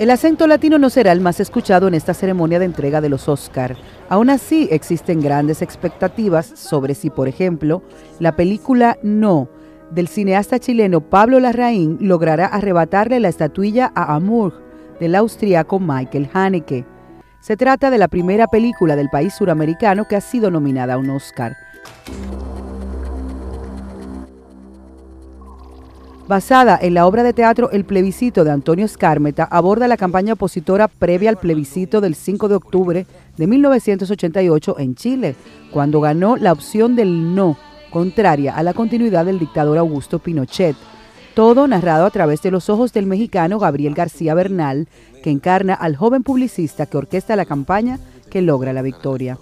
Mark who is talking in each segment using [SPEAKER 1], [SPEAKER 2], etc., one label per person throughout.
[SPEAKER 1] El acento latino no será el más escuchado en esta ceremonia de entrega de los Oscar. Aún así, existen grandes expectativas sobre si, por ejemplo, la película No del cineasta chileno Pablo Larraín logrará arrebatarle la estatuilla a Amur del austriaco Michael Haneke. Se trata de la primera película del país suramericano que ha sido nominada a un Oscar. Basada en la obra de teatro El plebiscito de Antonio Escármeta, aborda la campaña opositora previa al plebiscito del 5 de octubre de 1988 en Chile, cuando ganó la opción del no, contraria a la continuidad del dictador Augusto Pinochet. Todo narrado a través de los ojos del mexicano Gabriel García Bernal, que encarna al joven publicista que orquesta la campaña que logra la victoria.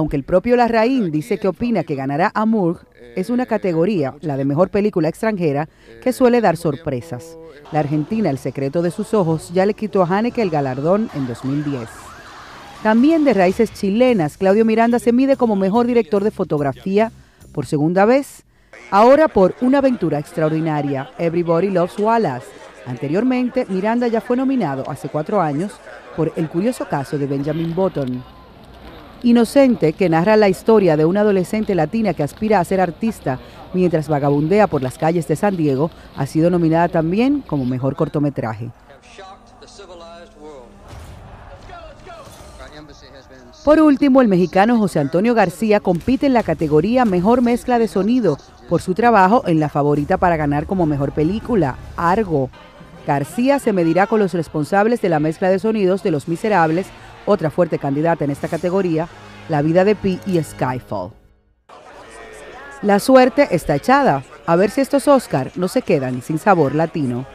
[SPEAKER 1] Aunque el propio Larraín dice que opina que ganará Amour, es una categoría, la de mejor película extranjera, que suele dar sorpresas. La Argentina, El secreto de sus ojos, ya le quitó a Haneke el galardón en 2010. También de raíces chilenas, Claudio Miranda se mide como mejor director de fotografía por segunda vez, ahora por Una aventura extraordinaria, Everybody Loves Wallace. Anteriormente, Miranda ya fue nominado hace cuatro años por El curioso caso de Benjamin Button. Inocente, que narra la historia de una adolescente latina que aspira a ser artista mientras vagabundea por las calles de San Diego, ha sido nominada también como mejor cortometraje. Por último, el mexicano José Antonio García compite en la categoría Mejor Mezcla de Sonido por su trabajo en la favorita para ganar como mejor película, Argo. García se medirá con los responsables de la mezcla de sonidos de Los Miserables otra fuerte candidata en esta categoría, La vida de Pi y Skyfall. La suerte está echada. A ver si estos Oscar no se quedan sin sabor latino.